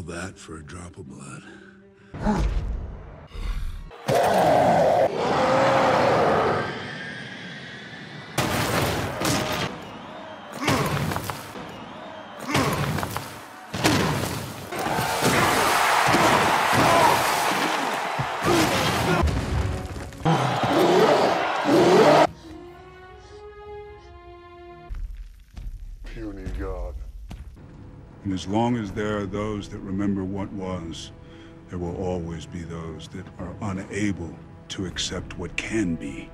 All that for a drop of blood. Puny God. And as long as there are those that remember what was, there will always be those that are unable to accept what can be.